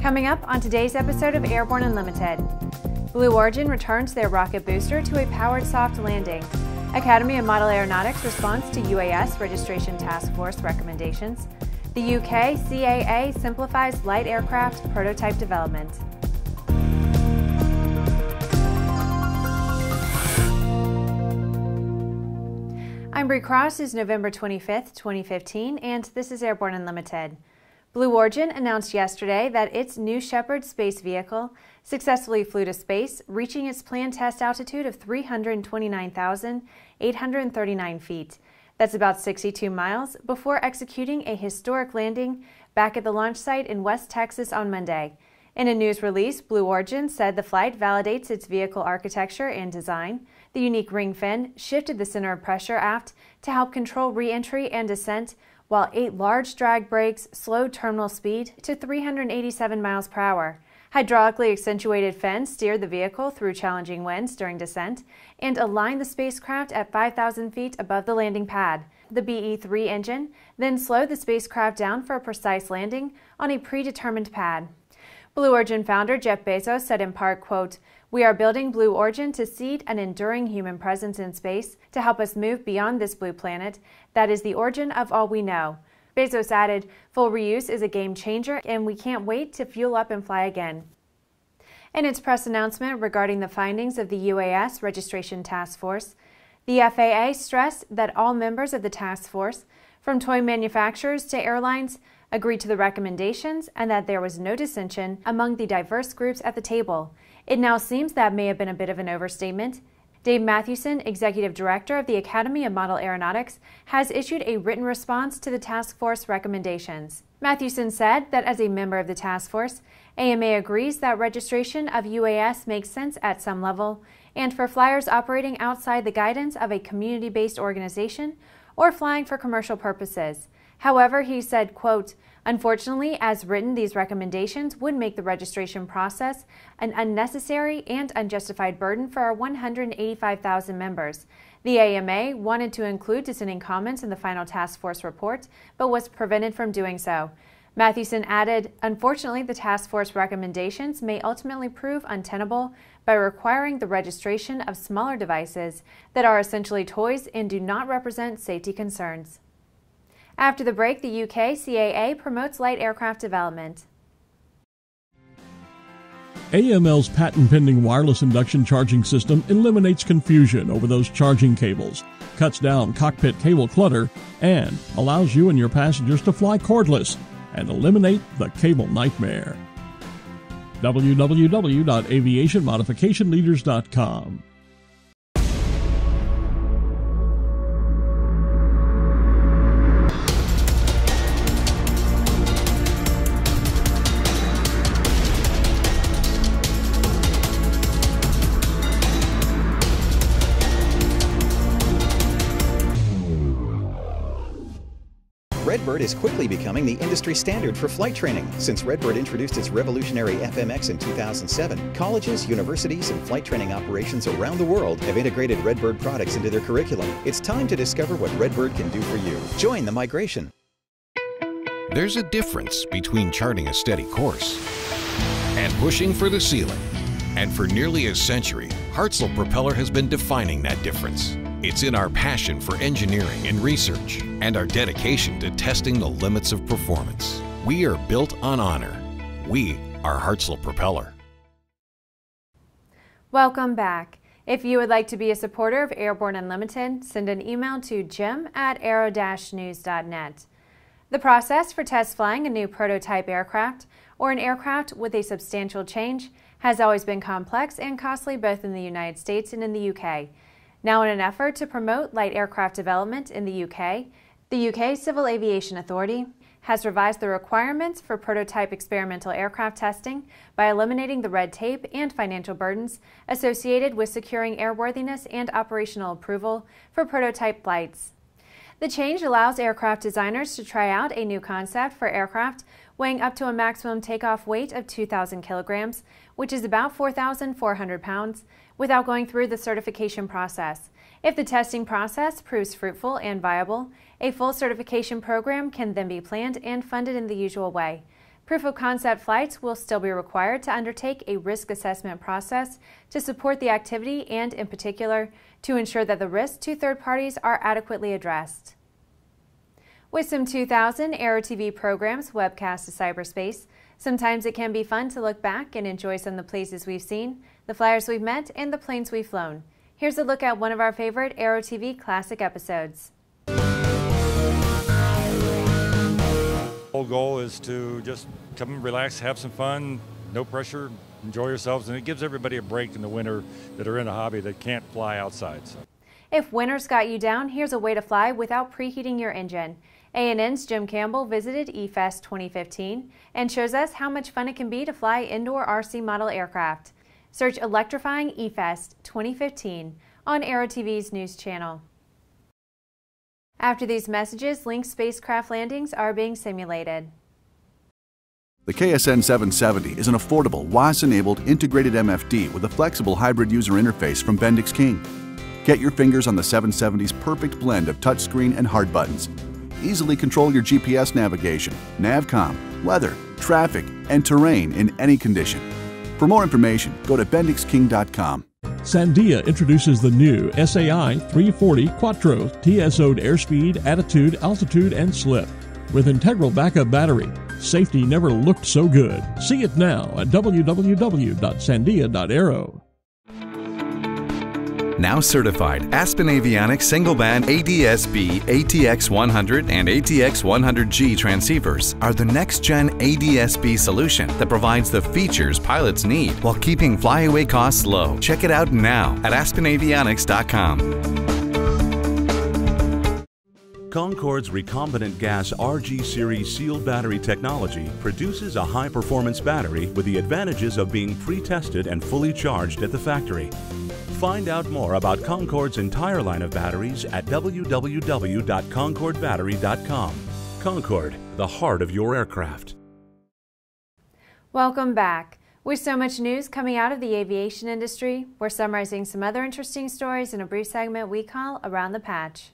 Coming up on today's episode of Airborne Unlimited, Blue Origin returns their rocket booster to a powered soft landing. Academy of Model Aeronautics responds to UAS Registration Task Force recommendations. The UK CAA simplifies light aircraft prototype development. I'm Bree Cross. It's November 25th, 2015, and this is Airborne Unlimited. Blue Origin announced yesterday that its New Shepard space vehicle successfully flew to space, reaching its planned test altitude of 329,839 feet. That's about 62 miles before executing a historic landing back at the launch site in West Texas on Monday. In a news release, Blue Origin said the flight validates its vehicle architecture and design. The unique ring fin shifted the center of pressure aft to help control reentry and descent, while eight large drag brakes slowed terminal speed to 387 miles per hour. Hydraulically accentuated fins steered the vehicle through challenging winds during descent and aligned the spacecraft at 5,000 feet above the landing pad. The BE-3 engine then slowed the spacecraft down for a precise landing on a predetermined pad. Blue Origin founder Jeff Bezos said in part, quote, we are building Blue Origin to seed an enduring human presence in space to help us move beyond this blue planet that is the origin of all we know. Bezos added, Full reuse is a game changer, and we can't wait to fuel up and fly again. In its press announcement regarding the findings of the UAS Registration Task Force, the FAA stressed that all members of the task force, from toy manufacturers to airlines, agreed to the recommendations and that there was no dissension among the diverse groups at the table. It now seems that may have been a bit of an overstatement. Dave Mathewson, Executive Director of the Academy of Model Aeronautics, has issued a written response to the task force recommendations. Mathewson said that as a member of the task force, AMA agrees that registration of UAS makes sense at some level, and for flyers operating outside the guidance of a community based organization or flying for commercial purposes. However, he said, quote, Unfortunately, as written, these recommendations would make the registration process an unnecessary and unjustified burden for our 185,000 members. The AMA wanted to include dissenting comments in the final task force report, but was prevented from doing so. Mathewson added, Unfortunately, the task force recommendations may ultimately prove untenable by requiring the registration of smaller devices that are essentially toys and do not represent safety concerns. After the break, the UK CAA promotes light aircraft development. AML's patent pending wireless induction charging system eliminates confusion over those charging cables, cuts down cockpit cable clutter, and allows you and your passengers to fly cordless and eliminate the cable nightmare. www.aviationmodificationleaders.com Redbird is quickly becoming the industry standard for flight training. Since Redbird introduced its revolutionary FMX in 2007, colleges, universities, and flight training operations around the world have integrated Redbird products into their curriculum. It's time to discover what Redbird can do for you. Join the migration. There's a difference between charting a steady course and pushing for the ceiling. And for nearly a century, Hartzell Propeller has been defining that difference. It's in our passion for engineering and research and our dedication to testing the limits of performance. We are built on honor. We are Hartzell Propeller. Welcome back. If you would like to be a supporter of Airborne Unlimited, send an email to jim at aero-news.net. The process for test flying a new prototype aircraft or an aircraft with a substantial change has always been complex and costly both in the United States and in the UK. Now, in an effort to promote light aircraft development in the UK, the UK Civil Aviation Authority has revised the requirements for prototype experimental aircraft testing by eliminating the red tape and financial burdens associated with securing airworthiness and operational approval for prototype flights. The change allows aircraft designers to try out a new concept for aircraft weighing up to a maximum takeoff weight of 2,000 kilograms, which is about 4,400 pounds, without going through the certification process. If the testing process proves fruitful and viable, a full certification program can then be planned and funded in the usual way. Proof of concept flights will still be required to undertake a risk assessment process to support the activity and, in particular, to ensure that the risks to third parties are adequately addressed. With some 2,000 Aero TV programs webcast to cyberspace, sometimes it can be fun to look back and enjoy some of the places we've seen, the flyers we've met, and the planes we've flown. Here's a look at one of our favorite Aero TV classic episodes. Whole goal is to just come relax, have some fun, no pressure, enjoy yourselves, and it gives everybody a break in the winter that are in a hobby that can't fly outside. So. If winter's got you down, here's a way to fly without preheating your engine. ANN's Jim Campbell visited eFest 2015 and shows us how much fun it can be to fly indoor RC model aircraft. Search Electrifying eFest 2015 on Aero TV's news channel. After these messages, Lynx spacecraft landings are being simulated. The KSN 770 is an affordable, WAAS-enabled integrated MFD with a flexible hybrid user interface from Bendix King. Get your fingers on the 770's perfect blend of touchscreen and hard buttons. Easily control your GPS navigation, NavCom, weather, traffic, and terrain in any condition. For more information, go to bendixking.com. Sandia introduces the new SAI 340 Quattro TSO'd airspeed, attitude, altitude, and slip. With integral backup battery, safety never looked so good. See it now at www.sandia.aero. Now certified, Aspen Avionics single band ADS-B ATX100 and ATX100G transceivers are the next gen ADS-B solution that provides the features pilots need while keeping flyaway costs low. Check it out now at aspenavionics.com. Concorde's recombinant gas RG series sealed battery technology produces a high performance battery with the advantages of being pre tested and fully charged at the factory. Find out more about Concorde's entire line of batteries at www.concordebattery.com. Concorde, the heart of your aircraft. Welcome back. With so much news coming out of the aviation industry, we're summarizing some other interesting stories in a brief segment we call Around the Patch.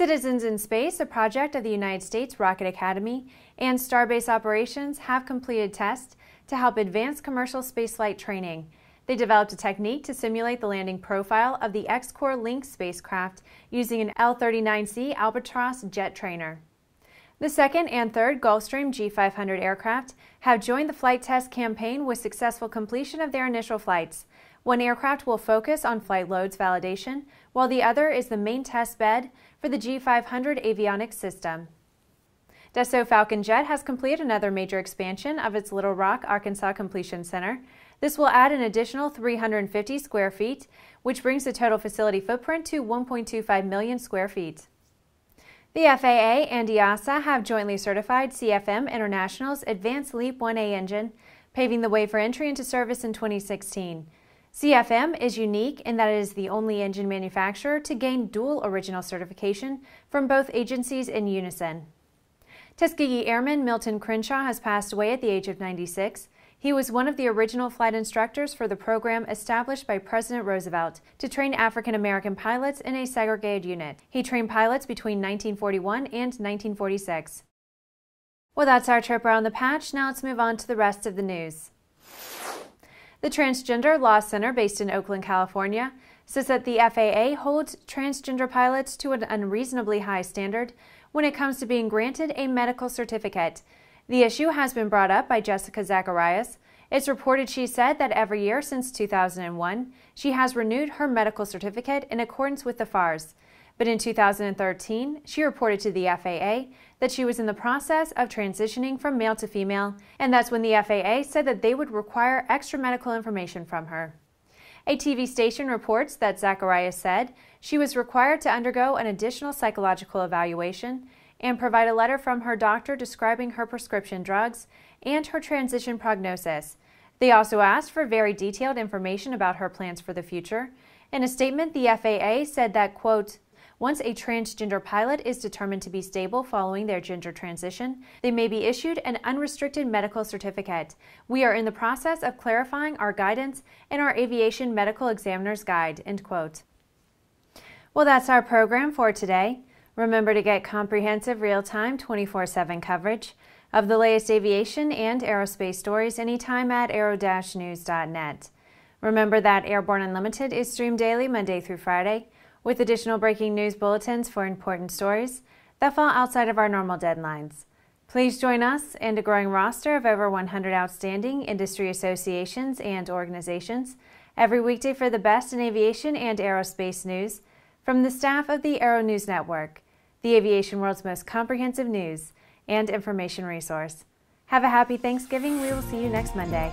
Citizens in Space, a project of the United States Rocket Academy, and Starbase Operations have completed tests to help advance commercial spaceflight training. They developed a technique to simulate the landing profile of the XCOR Lynx spacecraft using an L-39C Albatros jet trainer. The second and third Gulfstream G500 aircraft have joined the flight test campaign with successful completion of their initial flights. One aircraft will focus on flight loads validation, while the other is the main test bed for the G500 avionics system. Dassault Falcon Jet has completed another major expansion of its Little Rock, Arkansas Completion Center. This will add an additional 350 square feet, which brings the total facility footprint to 1.25 million square feet. The FAA and EASA have jointly certified CFM International's Advanced LEAP 1A engine, paving the way for entry into service in 2016. CFM is unique in that it is the only engine manufacturer to gain dual original certification from both agencies in unison. Tuskegee Airman Milton Crenchaw has passed away at the age of 96. He was one of the original flight instructors for the program established by President Roosevelt to train African American pilots in a segregated unit. He trained pilots between 1941 and 1946. Well, that's our trip around the patch. Now let's move on to the rest of the news. The Transgender Law Center, based in Oakland, California, says that the FAA holds transgender pilots to an unreasonably high standard when it comes to being granted a medical certificate. The issue has been brought up by Jessica Zacharias. It's reported she said that every year since 2001, she has renewed her medical certificate in accordance with the FARS. But in 2013, she reported to the FAA that she was in the process of transitioning from male to female, and that's when the FAA said that they would require extra medical information from her. A TV station reports that Zacharias said she was required to undergo an additional psychological evaluation and provide a letter from her doctor describing her prescription drugs and her transition prognosis. They also asked for very detailed information about her plans for the future. In a statement, the FAA said that, quote, Once a transgender pilot is determined to be stable following their gender transition, they may be issued an unrestricted medical certificate. We are in the process of clarifying our guidance in our Aviation Medical Examiner's Guide. End quote. Well, that's our program for today. Remember to get comprehensive, real time, 24 7 coverage of the latest aviation and aerospace stories anytime at aero-news.net. Remember that Airborne Unlimited is streamed daily Monday through Friday with additional breaking news bulletins for important stories that fall outside of our normal deadlines. Please join us and a growing roster of over 100 outstanding industry associations and organizations every weekday for the best in aviation and aerospace news from the staff of the Aero News Network, the aviation world's most comprehensive news and information resource. Have a happy Thanksgiving. We will see you next Monday.